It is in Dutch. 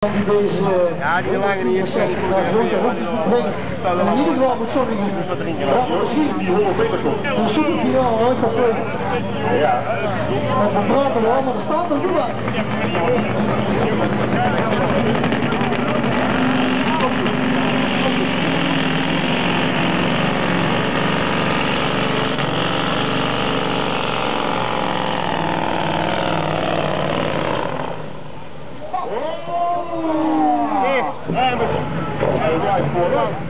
die deze... Ja, die lagen niet eens. Nee, in ieder geval, sorry. Ja, misschien. Dan zoek ik hier al uit dat we... Ja. We praten maar er staat er aan. Oh! Yeah, and, and right for